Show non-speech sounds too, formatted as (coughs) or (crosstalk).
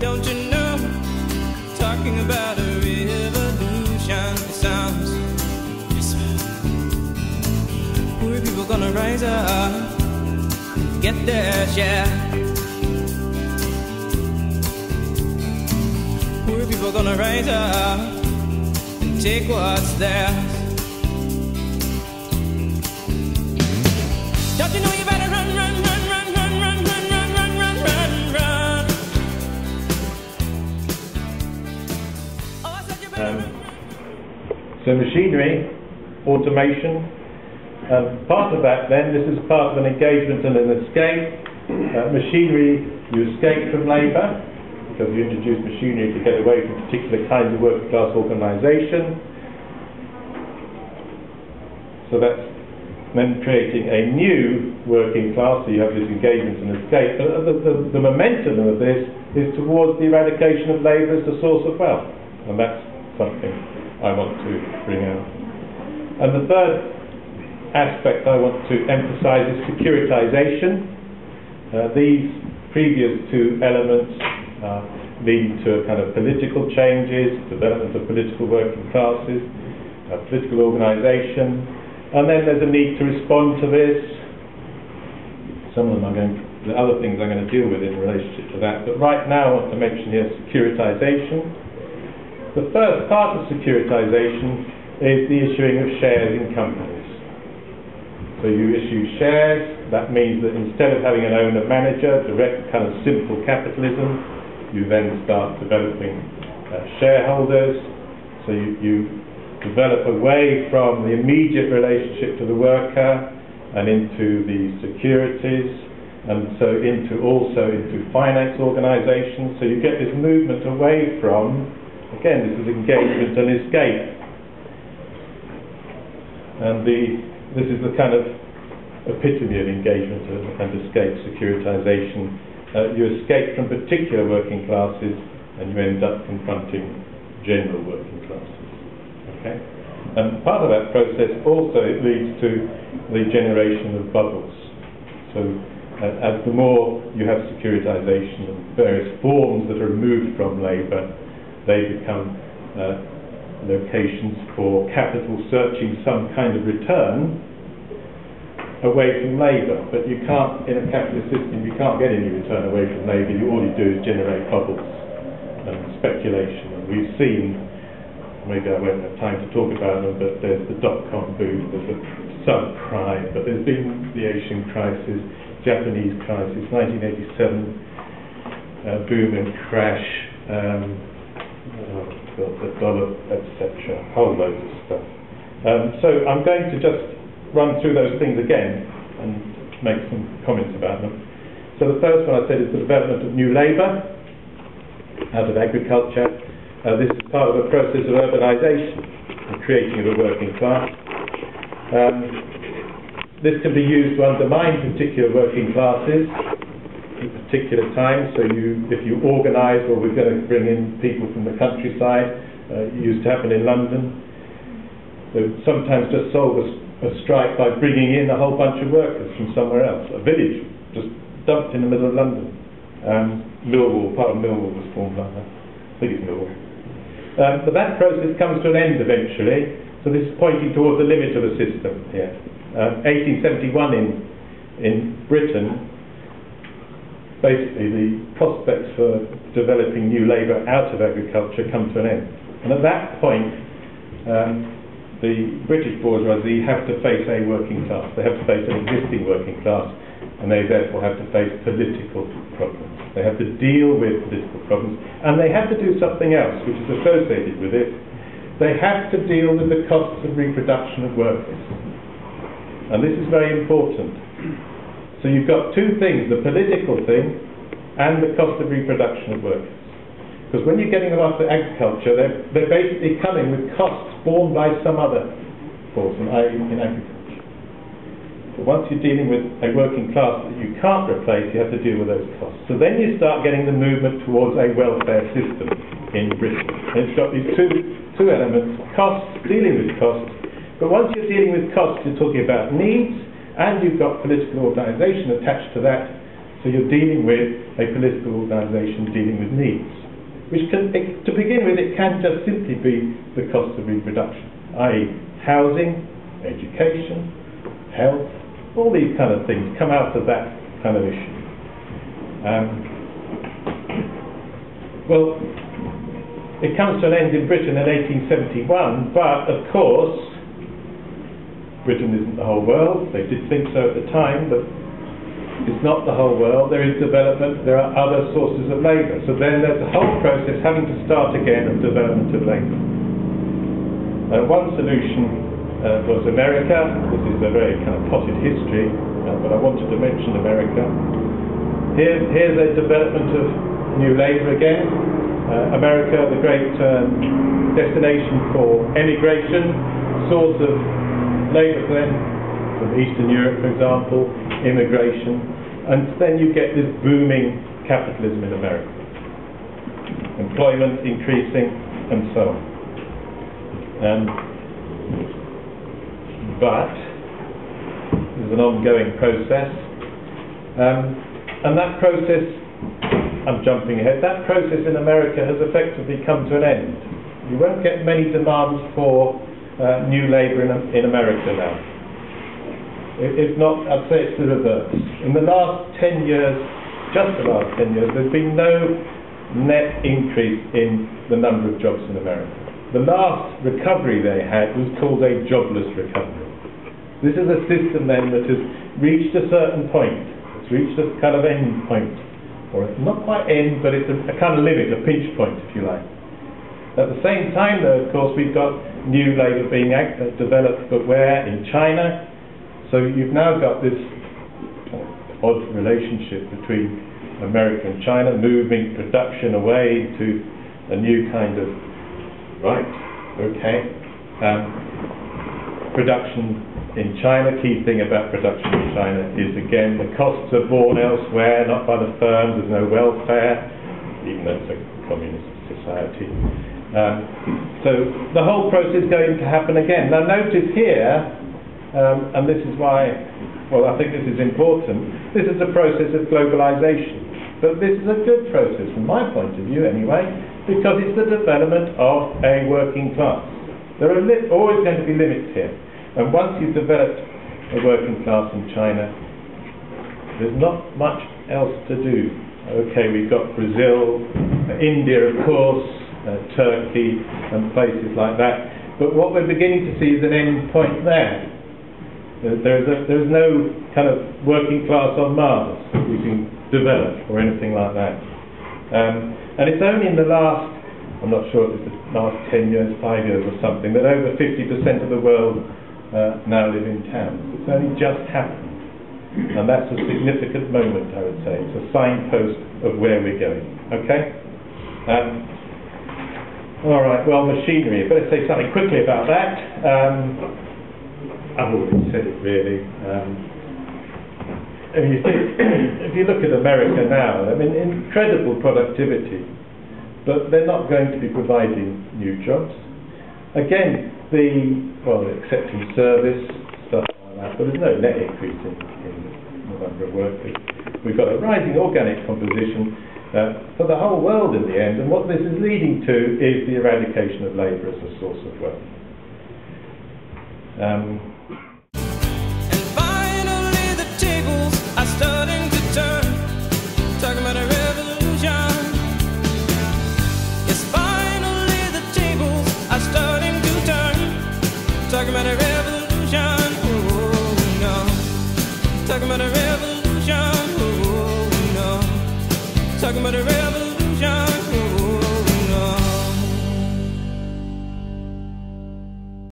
Don't you know? Talking about a revolution sounds people gonna rise up, get people gonna rise up and take what's theirs. Don't you know you better So machinery, automation, um, part of that then, this is part of an engagement and an escape. Uh, machinery, you escape from labour, because you introduce machinery to get away from particular kinds of working class organisation. So that's then creating a new working class, so you have this engagement and escape. But the, the, the momentum of this is towards the eradication of labour as the source of wealth, and that's something I want to bring out. And the third aspect I want to emphasise is securitisation. Uh, these previous two elements uh, lead to kind of political changes, development of political working classes, uh, political organisation, and then there's a need to respond to this. Some of them I'm going, the other things I'm going to deal with in relationship to that. But right now I want to mention here securitisation. The first part of securitisation is the issuing of shares in companies. So you issue shares, that means that instead of having an owner-manager, direct kind of simple capitalism, you then start developing uh, shareholders. So you, you develop away from the immediate relationship to the worker and into the securities and so into also into finance organisations. So you get this movement away from, again, this is engagement and escape. And the, this is the kind of epitome of engagement and, escape, securitisation. Uh, you escape from particular working classes and you end up confronting general working classes. Okay? And part of that process also it leads to the generation of bubbles. So uh, as the more you have securitization and various forms that are removed from labour, they become uh, locations for capital searching some kind of return away from labour. But you can't, in a capitalist system, you can't get any return away from labour. You, all you do is generate bubbles and speculation. And we've seen maybe I won't have time to talk about them, but there's the dot-com boom, there's the subprime, but there's been the Asian crisis, Japanese crisis, 1987 uh, boom and crash, um, God, the dollar, etc., whole loads of stuff. Um, so I'm going to just run through those things again and make some comments about them. So the first one I said is the development of new labour out of agriculture. Uh, this is part of a process of urbanisation and creating of a working class. Um, this can be used to undermine particular working classes particular times. So you, if you organise, well, we're going to bring in people from the countryside. Uh, it used to happen in London. So sometimes just solve a, a strike by bringing in a whole bunch of workers from somewhere else. A village just dumped in the middle of London. Um, Millwall, part of Millwall was formed like that. I think it's Millwall. Um, but that process comes to an end eventually, so this is pointing towards the limit of the system here. Um, 1871 in, in Britain, basically the prospects for developing new labour out of agriculture come to an end. And at that point, um, the British bourgeoisie have to face a working class. They have to face an existing working class, and they therefore have to face political problems. They have to deal with political problems, and they have to do something else, which is associated with it. They have to deal with the costs of reproduction of workers. And this is very important. So you've got two things, the political thing and the cost of reproduction of workers. Because when you're getting them after agriculture, they're, they're basically coming with costs borne by some other force, i.e. in agriculture. But once you're dealing with a working class that you can't replace, you have to deal with those costs. So then you start getting the movement towards a welfare system in Britain. And it's got these two, two elements, costs, dealing with costs, but once you're dealing with costs, you're talking about needs, and you've got political organisation attached to that, So you're dealing with a political organisation dealing with needs, which can, it, to begin with, it can just simply be the cost of reproduction, i.e., housing, education, health, all these kind of things come out of that kind of issue. Um, well, it comes to an end in Britain in 1871, but of course, Britain isn't the whole world. They did think so at the time, but it's not the whole world. There is development. There are other sources of labour. So then there's the whole process having to start again of development of labour. Uh, one solution uh, was America. This is a very kind of potted history, uh, but I wanted to mention America. Here, here's a development of new labour again. Uh, America, the great um, destination for emigration, source of labour then, from Eastern Europe, for example, immigration, and then you get this booming capitalism in America. Employment increasing, and so on. Um, but there's an ongoing process, um, and that process, I'm jumping ahead, that process in America has effectively come to an end. You won't get many demands for uh, new labour in, in America now. If not, I'd say it's the reverse. In the last 10 years, just the last 10 years, there's been no net increase in the number of jobs in America. The last recovery they had was called a jobless recovery. This is a system then that has reached a certain point. It's reached a kind of end point. Or not quite end, but it's a, a kind of limit, a pinch point, if you like. At the same time, though, of course, we've got new labour being developed, but where? In China, so you've now got this odd relationship between America and China, moving production away to a new kind of, right, okay. Um, production in China, key thing about production in China is again the costs are borne elsewhere, not by the firms, there's no welfare, even though it's a communist society. Um, so the whole process is going to happen again. Now notice here, um, and this is why, well, I think this is important. This is a process of globalization. But this is a good process, from my point of view anyway, because it's the development of a working class. There are always going to be limits here. And once you've developed a working class in China, there's not much else to do. Okay, we've got Brazil, India, of course, Turkey, and places like that. But what we're beginning to see is an end point there. There's, a, there's no kind of working class on Mars we can develop or anything like that. Um, and it's only in the last, I'm not sure if it's the last 10 years, 5 years or something, that over 50% of the world uh, now live in towns. It's only just happened. And that's a significant moment, I would say. It's a signpost of where we're going. Okay? Um, all right, well, machinery. Better say something quickly about that. Um, I've already said it really. Um, if, you think, (coughs) if you look at America now, I mean, incredible productivity, but they're not going to be providing new jobs. Again, the, well, accepting service, stuff like that, but there's no net increase in, in the number of workers. We've got a rising organic composition uh, for the whole world in the end, and what this is leading to is the eradication of labour as a source of wealth. Um, Talking about a revolution, oh no. Talking about a revolution, oh